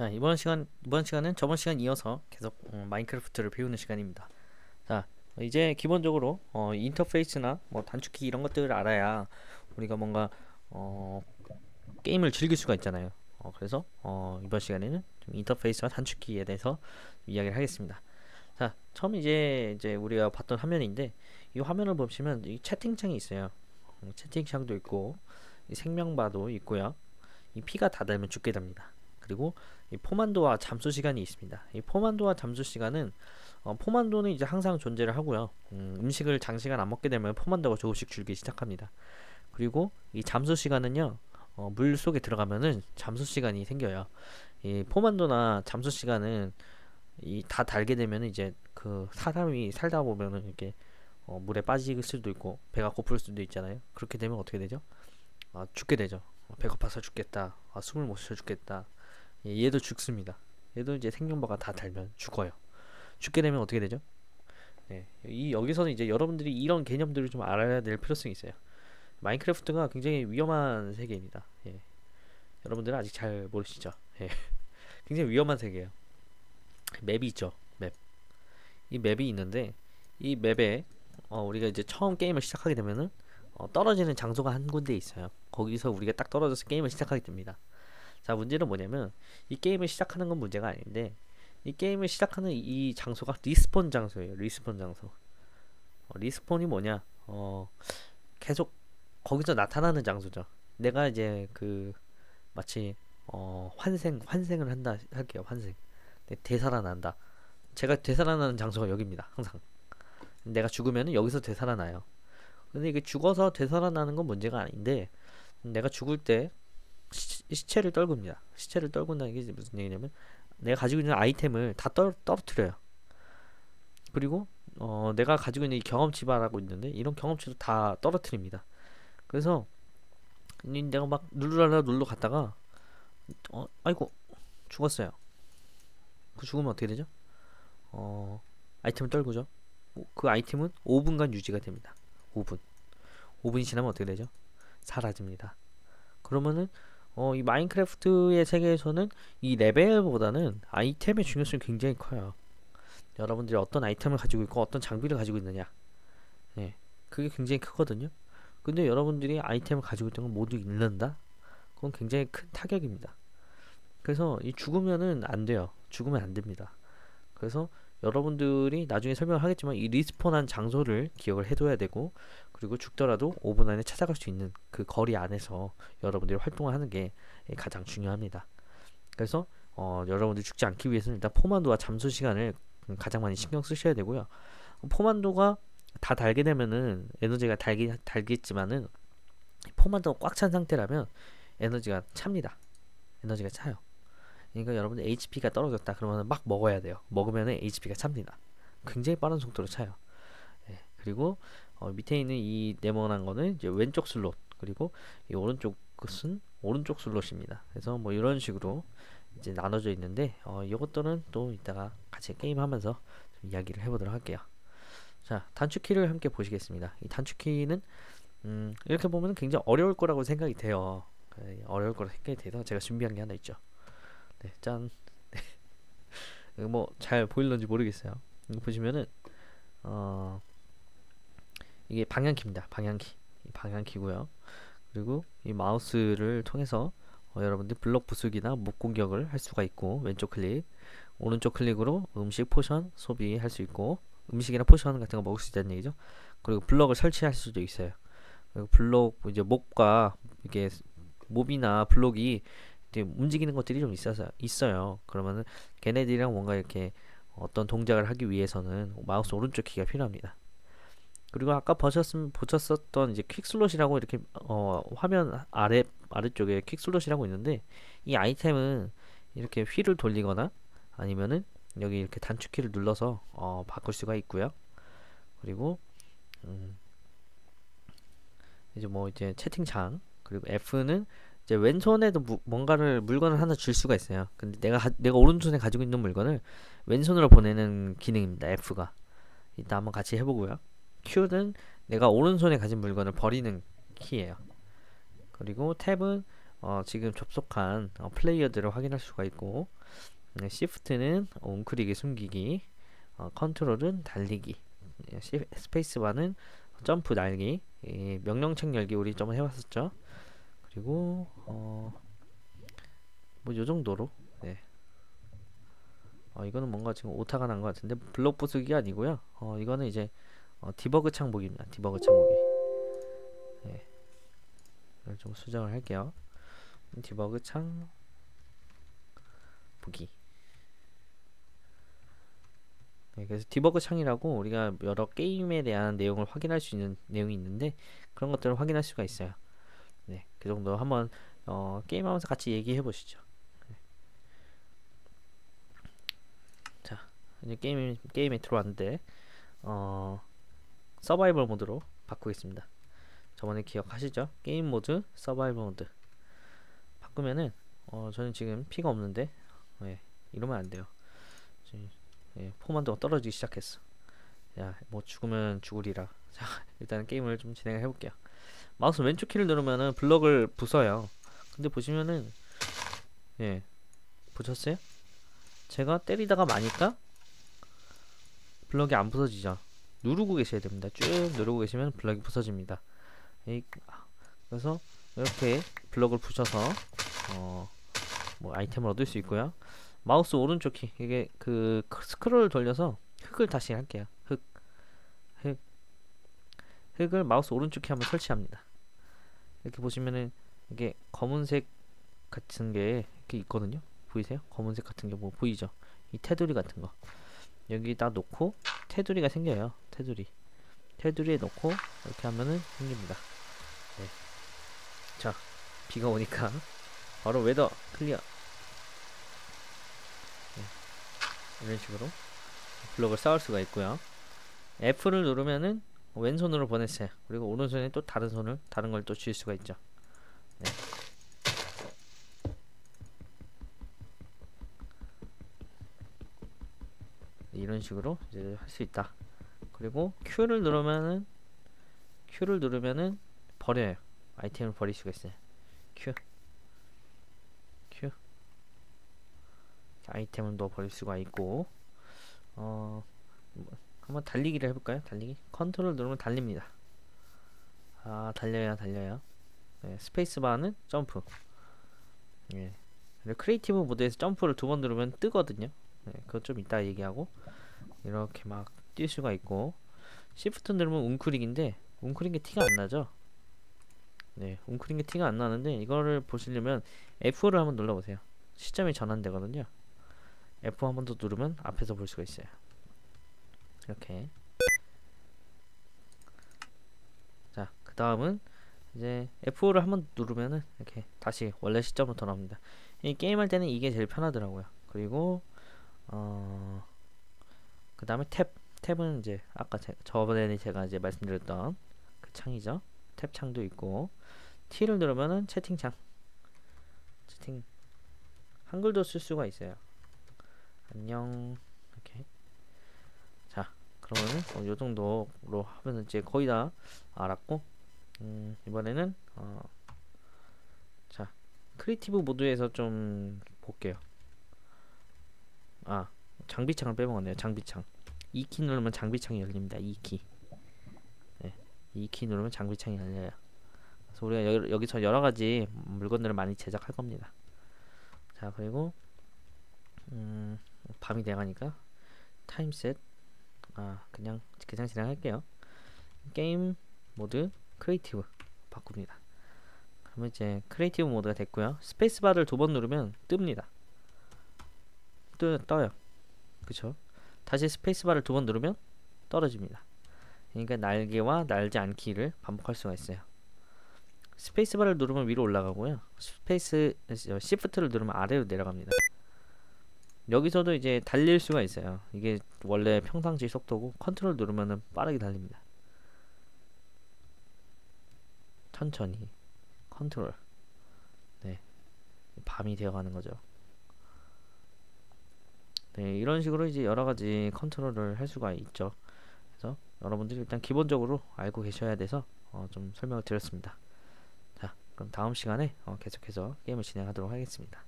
자 이번 시간 이번 시간은 저번 시간 이어서 계속 어, 마인크래프트를 배우는 시간입니다. 자 이제 기본적으로 어, 인터페이스나 뭐 단축키 이런 것들을 알아야 우리가 뭔가 어, 게임을 즐길 수가 있잖아요. 어, 그래서 어, 이번 시간에는 좀 인터페이스와 단축키에 대해서 이야기를 하겠습니다. 자 처음 이제 이제 우리가 봤던 화면인데 이 화면을 보시면 이 채팅창이 있어요. 음, 채팅창도 있고 이 생명바도 있고요. 이 피가 다 닳으면 죽게 됩니다. 그리고 이 포만도와 잠수 시간이 있습니다. 이 포만도와 잠수 시간은 어, 포만도는 이제 항상 존재를 하고요. 음, 식을 장시간 안 먹게 되면 포만도가 조금씩 줄기 시작합니다. 그리고 이 잠수 시간은요. 어, 물 속에 들어가면은 잠수 시간이 생겨요. 이 포만도나 잠수 시간은 이 다 달게 되면 이제 그 사람이 살다 보면은 이렇게 어, 물에 빠질 수도 있고 배가 고플 수도 있잖아요. 그렇게 되면 어떻게 되죠? 아, 죽게 되죠. 배고파서 죽겠다. 아, 숨을 못 쉬어 죽겠다. 예, 얘도 죽습니다. 얘도 이제 생명바가 다 달면 죽어요. 죽게 되면 어떻게 되죠? 예, 이 여기서는 이제 여러분들이 이런 개념들을 좀 알아야 될 필요성이 있어요. 마인크래프트가 굉장히 위험한 세계입니다. 예. 여러분들은 아직 잘 모르시죠? 예. 굉장히 위험한 세계예요. map이 있죠. map. 이 map이 있는데 이 map에 어, 우리가 이제 처음 게임을 시작하게 되면은 어, 떨어지는 장소가 한 군데 있어요. 거기서 우리가 딱 떨어져서 게임을 시작하게 됩니다. 자 문제는 뭐냐면 이 게임을 시작하는 건 문제가 아닌데 이 게임을 시작하는 이 장소가 respawn 장소예요. respawn 장소. 어, respawn이 뭐냐? 어 계속 거기서 나타나는 장소죠. 내가 이제 그 마치 어 환생 환생을 한다 할게요. 환생. 네, 되살아난다. 제가 되살아나는 장소가 여기입니다. 항상. 내가 죽으면 여기서 되살아나요. 근데 이게 죽어서 되살아나는 건 문제가 아닌데 내가 죽을 때 시, 체를 떨굽니다. 시체를 떨군다는 게 무슨 얘기냐면 내가 가지고 있는 아이템을 다 떨, 떨어뜨려요. 그리고 어, 내가 가지고 있는 이 경험치바라고 있는데 이런 경험치도 다 떨어뜨립니다. 그래서 내가 막 누르라라 눌러 갔다가 어 아이고 죽었어요. 그 죽으면 어떻게 되죠? 어 아이템을 떨구죠. 그 아이템은 5분간 유지가 됩니다. 5분. 5분이 지나면 어떻게 되죠? 사라집니다. 그러면은 어, 이 마인크래프트의 세계에서는 이 레벨보다는 아이템의 중요성이 굉장히 커요. 여러분들이 어떤 아이템을 가지고 있고 어떤 장비를 가지고 있느냐. 예. 그게 굉장히 크거든요. 근데 여러분들이 아이템을 가지고 있던 건 모두 잃는다? 그건 굉장히 큰 타격입니다. 그래서 이 죽으면은 안 돼요. 죽으면 안 됩니다. 그래서 여러분들이 나중에 설명을 하겠지만 이 리스폰한 장소를 기억을 해둬야 되고 그리고 죽더라도 5분 안에 찾아갈 수 있는 그 거리 안에서 여러분들이 활동을 하는 게 가장 중요합니다. 그래서 어, 여러분들이 죽지 않기 위해서는 일단 포만도와 잠수 시간을 가장 많이 신경 쓰셔야 되고요. 포만도가 다 달게 되면은 에너지가 달기, 달겠지만은 포만도가 꽉 찬 상태라면 에너지가 찹니다. 에너지가 차요. 그러니까 여러분들 HP가 떨어졌다 그러면 막 먹어야 돼요. 먹으면 HP가 찹니다. 굉장히 빠른 속도로 차요. 네, 그리고 어, 밑에 있는 이 네모난 거는 이제 왼쪽 슬롯 그리고 이 오른쪽 것은 오른쪽 슬롯입니다. 그래서 뭐 이런 식으로 이제 나눠져 있는데 어, 이것들은 또 이따가 같이 게임하면서 좀 이야기를 해보도록 할게요. 자 단축키를 함께 보시겠습니다. 이 단축키는 음, 이렇게 보면 굉장히 어려울 거라고 생각이 돼요. 네, 어려울 거라 생각이 돼서 제가 준비한 게 하나 있죠. 네, 짠. 네. 뭐잘 보일런지 모르겠어요. 이거 보시면은 어 이게 방향키입니다. 방향키. 방향키고요. 그리고 이 마우스를 통해서 어, 여러분들 블록 부수기나 mob 공격을 할 수가 있고 왼쪽 클릭, 오른쪽 클릭으로 음식 potion 소비할 수 있고 음식이나 potion 같은 거 먹을 수 있다는 얘기죠. 그리고 블럭을 설치할 수도 있어요. 그리고 블록 이제 mob과 이게 mob이나 블록이 움직이는 것들이 좀 있어서 있어요. 그러면은 걔네들이랑 뭔가 이렇게 어떤 동작을 하기 위해서는 마우스 오른쪽 키가 필요합니다. 그리고 아까 보셨음 보셨었던 이제 퀵슬롯이라고 이렇게 어, 화면 아래 아래쪽에 퀵슬롯이라고 있는데 이 아이템은 이렇게 휠을 돌리거나 아니면은 여기 이렇게 단축키를 눌러서 어, 바꿀 수가 있고요. 그리고 음, 이제 뭐 이제 채팅창 그리고 F는 이제 왼손에도 무, 뭔가를 물건을 하나 줄 수가 있어요. 근데 내가 하, 내가 오른손에 가지고 있는 물건을 왼손으로 보내는 기능입니다. F가. 이따 한번 같이 해보고요. Q는 내가 오른손에 가진 물건을 버리는 키예요. 그리고 Tab은 어, 지금 접속한 어, 플레이어들을 확인할 수가 있고 네, Shift는 웅크리기 숨기기 어, 컨트롤은 달리기 예, 시- 스페이스바는 점프 날기 예, 명령창 열기 우리 좀 해봤었죠 그리고 어, 뭐 요정도로 네. 어, 이거는 뭔가 지금 오타가 난 것 같은데 블록 부수기가 아니고요 어, 이거는 이제 어, debug 창보기입니다 debug 창보기 네. 이걸 좀 수정을 할게요 debug 창 보기 네, 그래서 debug 창이라고 우리가 여러 게임에 대한 내용을 확인할 수 있는 내용이 있는데 그런 것들을 확인할 수가 있어요. 네, 그 정도 한번 어, 게임하면서 같이 얘기해 보시죠. 네. 자, 이제 게임 게임에 들어왔는데 어, 서바이벌 모드로 바꾸겠습니다. 저번에 기억하시죠? 게임 모드, 서바이벌 모드 바꾸면은 어, 저는 지금 피가 없는데 네, 이러면 안 돼요. 예, 포만도가 떨어지기 시작했어. 야, 뭐 죽으면 죽으리라. 자, 일단 게임을 좀 진행을 해볼게요. 마우스 왼쪽 키를 누르면은 블럭을 부숴요. 근데 보시면은 예, 보셨어요? 제가 때리다가 마니까 블럭이 안 부서지죠. 누르고 계셔야 됩니다. 쭉 누르고 계시면 블럭이 부서집니다. 이- 그래서 이렇게 블럭을 부셔서 어, 뭐 아이템을 얻을 수 있고요. 마우스 오른쪽 키 이게 그 스크롤을 돌려서 흙을 다시 할게요. 흙, 흙, 흙을 마우스 오른쪽 키 한번 설치합니다. 이렇게 보시면은 이게 검은색 같은 게 이렇게 있거든요. 보이세요? 검은색 같은 게 뭐 보이죠? 이 테두리 같은 거 여기다 놓고 테두리가 생겨요. 테두리 테두리에 놓고 이렇게 하면은 생깁니다. 네. 자 비가 오니까 바로 weather clear 이런 식으로 블록을 쌓을 수가 있고요. F를 누르면은 왼손으로 보냈어요. 그리고 오른손에 또 다른 손을 다른 걸또쥘 수가 있죠. 네. 이런 식으로 이제 할 수 있다. 그리고 Q를 누르면은 Q를 누르면은 버려요. 아이템을 버릴 수가 있어요. Q Q 아이템을 넣어 버릴 수가 있고 어 뭐, 한번 달리기를 해볼까요? 달리기 컨트롤 누르면 달립니다. 아 달려요 달려요. 네, 스페이스바는 점프. 예. 그리고 creative 모드에서 점프를 두 번 누르면 뜨거든요. 네, 그거 좀 이따 얘기하고 이렇게 막 뛸 수가 있고 시프트 누르면 웅크리기인데 웅크린 게 티가 안 나죠? 네, 웅크린 게 티가 안 나는데 이거를 보시려면 F를 한번 눌러보세요. 시점이 전환되거든요. F 한번 더 누르면 앞에서 볼 수가 있어요. 이렇게. 자, 그 다음은 이제 F5를 한번 누르면은 이렇게 다시 원래 시점으로 돌아옵니다. 이 게임할 때는 이게 제일 편하더라고요. 그리고 어, 그 다음에 탭. 탭은 이제 아까 제, 저번에 제가 이제 말씀드렸던 그 창이죠. 탭 창도 있고 T를 누르면은 채팅창. 채팅 한글도 쓸 수가 있어요. 안녕 그러면은 어, 요 정도로 하면 이제 거의 다 알았고 음, 이번에는 어, 자 creative 모드에서 좀 볼게요. 아 장비창을 빼먹었네요. 장비창 E키 누르면 장비창이 열립니다. E키 네, E키 누르면 장비창이 열려요. 그래서 우리가 여, 여기서 여러 가지 물건들을 많이 제작할 겁니다. 자 그리고 음, 밤이 돼가니까 time set 아 그냥 그냥 진행할게요. 게임 모드 creative 바꿉니다. 그러면 이제 creative 모드가 됐고요. 스페이스바를 두 번 누르면 뜹니다. 뜨 떠요. 그쵸? 다시 스페이스바를 두 번 누르면 떨어집니다. 그러니까 날기와 날지 않기를 반복할 수가 있어요. 스페이스바를 누르면 위로 올라가고요. 스페이스 시프트를 누르면 아래로 내려갑니다. 여기서도 이제 달릴 수가 있어요. 이게 원래 평상시 속도고 컨트롤 누르면은 빠르게 달립니다. 천천히 컨트롤. 네. 밤이 되어가는 거죠. 네, 이런 식으로 이제 여러 가지 컨트롤을 할 수가 있죠. 그래서 여러분들이 일단 기본적으로 알고 계셔야 돼서 어, 좀 설명을 드렸습니다. 자, 그럼 다음 시간에 어, 계속해서 게임을 진행하도록 하겠습니다.